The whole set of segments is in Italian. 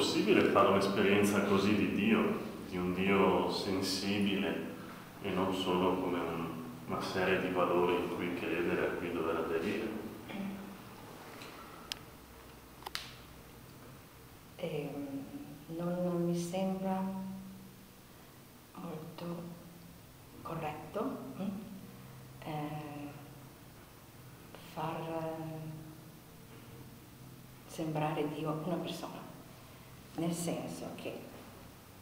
possibile fare un'esperienza così di Dio, di un Dio sensibile e non solo come un, una serie di valori in cui credere, a cui dover aderire? Eh, non, non mi sembra molto corretto hm? eh, far sembrare Dio una persona, nel senso che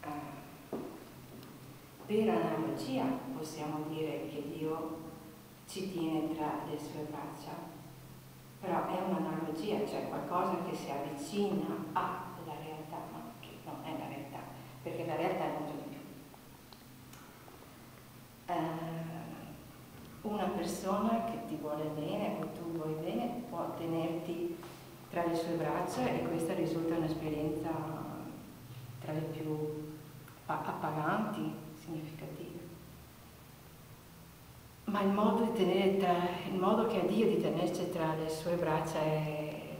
eh, per analogia possiamo dire che Dio ci tiene tra le sue braccia, però è un'analogia, cioè qualcosa che si avvicina alla realtà, ma che non è la realtà, perché la realtà è molto di più. Eh, una persona che ti vuole bene o tu vuoi bene può tenerti tra le sue braccia e questa risulta un'esperienza tra le più appaganti, significative. Ma il modo, tra, il modo che ha Dio di tenerci tra le sue braccia è,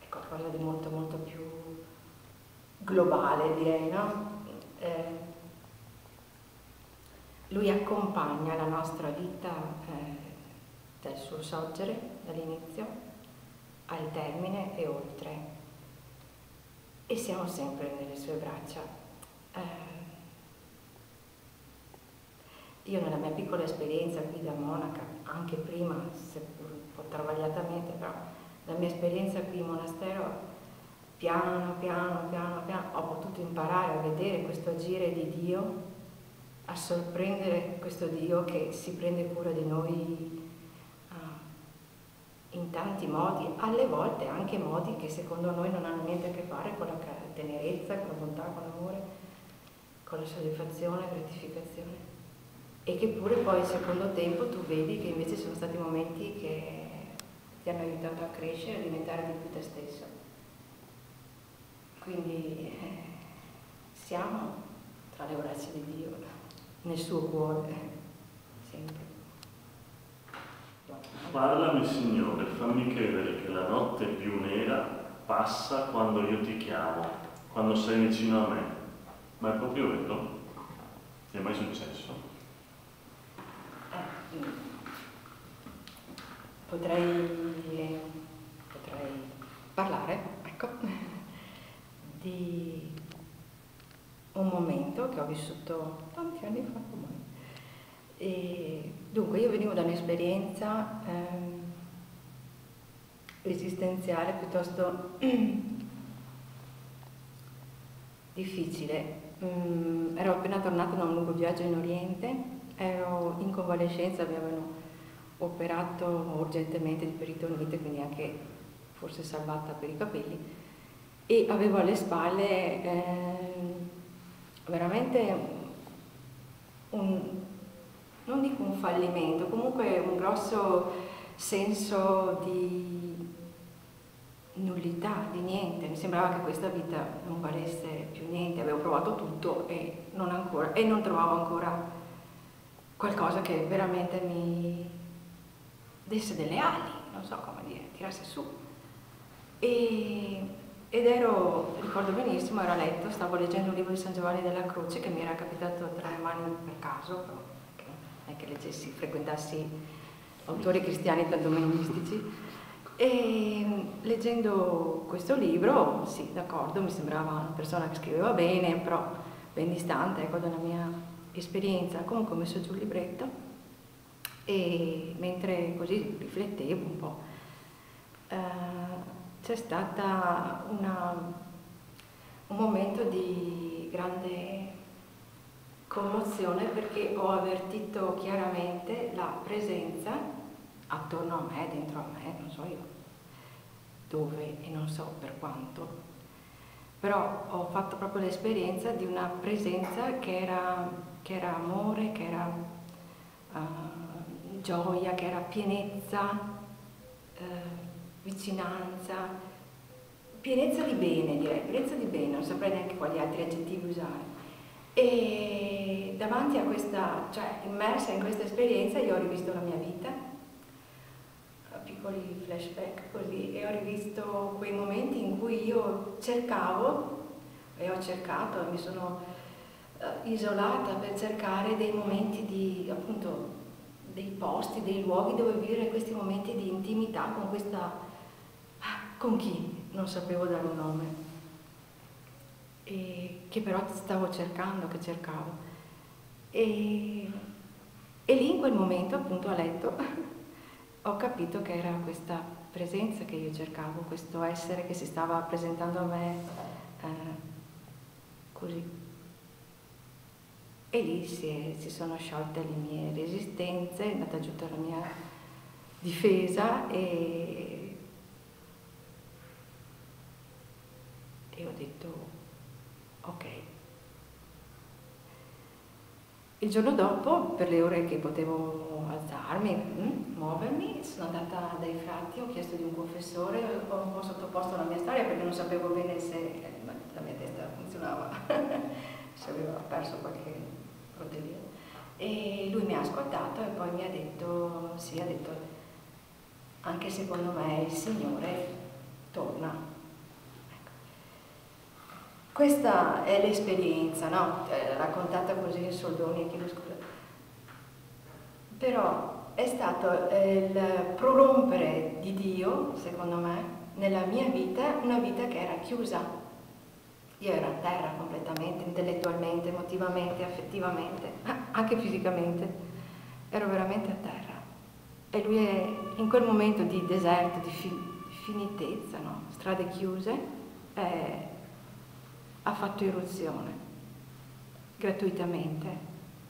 è qualcosa di molto molto più globale direi, no? Eh, lui accompagna la nostra vita eh, dal suo sorgere, dall'inizio, al termine e oltre. E siamo sempre nelle sue braccia. Eh, io nella mia piccola esperienza qui da monaca, anche prima, seppur un po' travagliatamente, però la mia esperienza qui in monastero, piano, piano, piano, piano, ho potuto imparare a vedere questo agire di Dio, a sorprendere questo Dio che si prende cura di noi in tanti modi, alle volte anche modi che secondo noi non hanno niente a che fare con la tenerezza, con la bontà, con l'amore, con la soddisfazione, gratificazione. E che pure poi il secondo tempo tu vedi che invece sono stati momenti che ti hanno aiutato a crescere, a diventare di più te stesso. Quindi eh, siamo tra le braccia di Dio, nel suo cuore, sempre. Parlami Signore, fammi credere che la notte più nera passa quando io ti chiamo, quando sei vicino a me. Ma è proprio vero? Ti è mai successo? Eh, potrei, potrei parlare, ecco, di un momento che ho vissuto tanti anni fa ormai e dunque io venivo da un'esperienza ehm, esistenziale piuttosto difficile. Mm, ero appena tornata da un lungo viaggio in Oriente, ero in convalescenza, avevano operato urgentemente di peritonite, quindi anche forse salvata per i capelli, e avevo alle spalle eh, veramente un, non dico un fallimento, comunque un grosso senso di nullità, di niente. Mi sembrava che questa vita non valesse più niente, avevo provato tutto e non, ancora, e non trovavo ancora qualcosa che veramente mi desse delle ali, non so come dire, tirasse su. E, ed ero, ricordo benissimo, ero a letto, stavo leggendo un libro di San Giovanni della Croce che mi era capitato tra le mani per caso, è che leggessi, frequentassi autori cristiani tanto meno mistici. E leggendo questo libro, sì, d'accordo, mi sembrava una persona che scriveva bene, però ben distante ecco, dalla mia esperienza. Comunque ho messo giù il libretto e mentre così riflettevo un po', eh, c'è stato un momento di grande commozione perché ho avvertito chiaramente la presenza attorno a me, dentro a me, non so io dove e non so per quanto, però ho fatto proprio l'esperienza di una presenza che era, che era amore, che era uh, gioia, che era pienezza, uh, vicinanza, pienezza di bene direi, pienezza di bene, non saprei neanche quali altri aggettivi usare. E davanti a questa, cioè immersa in questa esperienza, io ho rivisto la mia vita, piccoli flashback così. E ho rivisto quei momenti in cui io cercavo e ho cercato, mi sono uh, isolata per cercare dei momenti di appunto dei posti, dei luoghi dove vivere questi momenti di intimità con questa con chi? Non sapevo dare un nome che però stavo cercando, che cercavo e, e lì in quel momento appunto a letto ho capito che era questa presenza che io cercavo, questo essere che si stava presentando a me eh, così. E lì si, è, si, sono sciolte le mie resistenze, è andata giù la mia difesa e, e ho detto il giorno dopo, per le ore che potevo alzarmi, mm, muovermi, sono andata dai frati, ho chiesto di un confessore, ho un po' sottoposto la mia storia perché non sapevo bene se la mia testa funzionava, se aveva perso qualche rotellino. E lui mi ha ascoltato e poi mi ha detto, sì, ha detto, anche secondo me il Signore questa è l'esperienza, no? Eh, raccontata così soldoni, chiedo scusa. Però è stato eh, il prorompere di Dio, secondo me, nella mia vita, una vita che era chiusa. Io ero a terra completamente, intellettualmente, emotivamente, affettivamente, anche fisicamente. Ero veramente a terra. E lui è in quel momento di deserto, di, fi finitezza, no? strade chiuse, è ha fatto irruzione, gratuitamente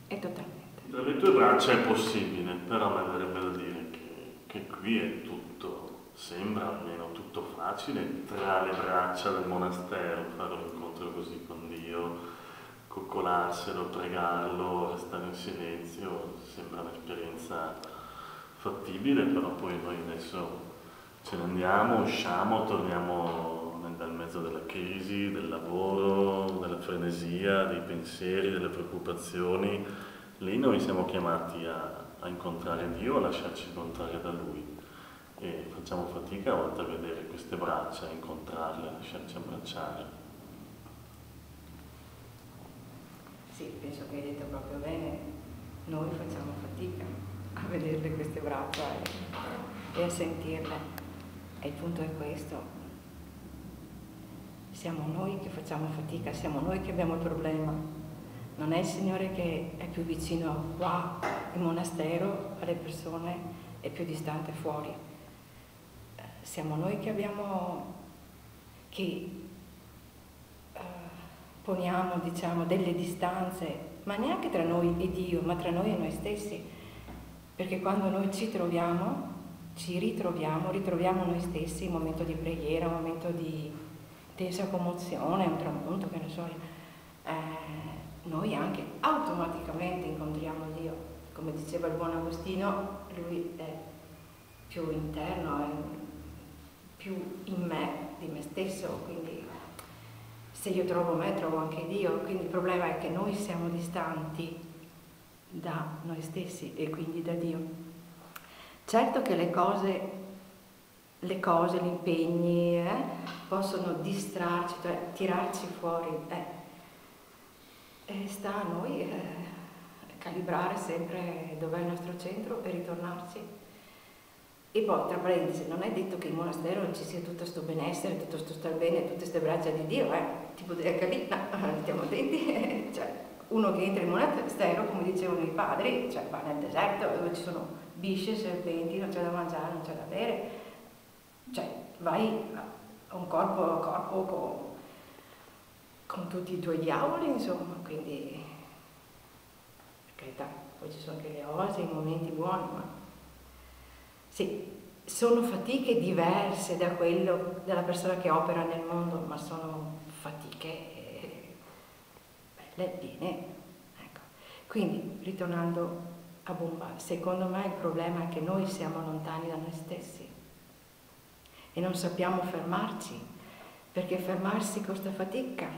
e totalmente. Dalle tue braccia è possibile, però mi verrebbe da dire che, che qui è tutto, sembra almeno tutto facile, tra le braccia del monastero, fare un incontro così con Dio, coccolarselo, pregarlo, restare in silenzio, sembra un'esperienza fattibile, però poi noi adesso ce ne andiamo, usciamo, torniamo mezzo della crisi, del lavoro, della frenesia, dei pensieri, delle preoccupazioni, lì noi siamo chiamati a, a incontrare Dio, a lasciarci incontrare da Lui e facciamo fatica a volte a vedere queste braccia, a incontrarle, a lasciarci abbracciare. Sì, penso che hai detto proprio bene, noi facciamo fatica a vederle queste braccia e, e a sentirle. E il punto è questo, siamo noi che facciamo fatica, siamo noi che abbiamo il problema. Non è il Signore che è più vicino qua, in monastero, alle persone, è più distante fuori. Siamo noi che abbiamo, che uh, poniamo, diciamo, delle distanze, ma neanche tra noi e Dio, ma tra noi e noi stessi. Perché quando noi ci troviamo, ci ritroviamo, ritroviamo noi stessi in momento di preghiera, un momento di tesa commozione, un tramonto, che ne so, eh, noi anche automaticamente incontriamo Dio. Come diceva il buon Agostino, lui è più interno, è più in me, di me stesso, quindi se io trovo me trovo anche Dio, quindi il problema è che noi siamo distanti da noi stessi e quindi da Dio. Certo che le cose le cose, gli impegni, eh, possono distrarci, cioè tirarci fuori. Eh. E sta a noi eh, calibrare sempre dov'è il nostro centro e ritornarci. E poi, tra parentesi, non è detto che in monastero ci sia tutto questo benessere, tutto questo star bene, tutte queste braccia di Dio, eh? tipo anche lì, no, stiamo attenti, cioè, uno che entra in monastero, come dicevano i padri, cioè va nel deserto dove ci sono bisce, serpenti, non c'è da mangiare, non c'è da bere, cioè vai a un corpo a corpo con, con tutti i tuoi diavoli, insomma, quindi per carità, poi ci sono anche le oasi, i momenti buoni, ma sì, sono fatiche diverse da quello della persona che opera nel mondo, ma sono fatiche belle, piene. Ecco. Quindi, ritornando a Bomba, secondo me il problema è che noi siamo lontani da noi stessi e non sappiamo fermarci, perché fermarsi costa fatica,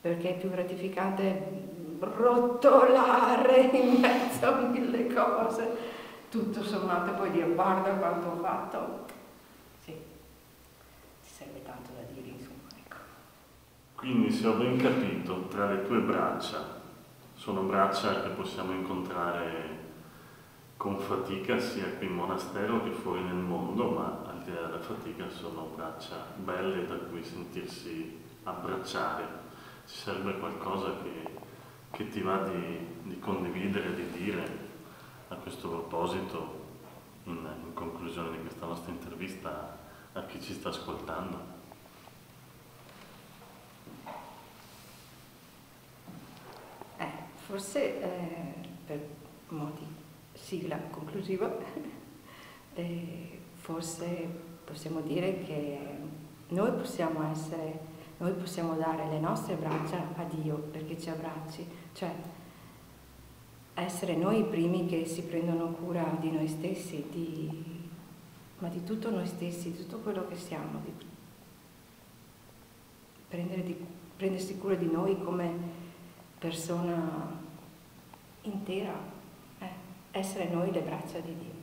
perché è più gratificante rotolare in mezzo a mille cose tutto sommato puoi dire guarda quanto ho fatto. Sì, ci serve tanto da dire insomma. Ecco. Quindi se ho ben capito, tra le tue braccia, sono braccia che possiamo incontrare con fatica sia qui in monastero che fuori nel mondo, ma al di là della fatica sono braccia belle da cui sentirsi abbracciare. Ci serve qualcosa che, che ti va di, di, condividere, di dire a questo proposito, in, in conclusione di questa nostra intervista a chi ci sta ascoltando. Eh, forse eh, per modi sigla conclusiva, eh, forse possiamo dire che noi possiamo essere, noi possiamo dare le nostre braccia a Dio perché ci abbracci, cioè essere noi i primi che si prendono cura di noi stessi, di, ma di tutto noi stessi, di tutto quello che siamo, di, di, prendersi cura di noi come persona intera essere noi le braccia di Dio.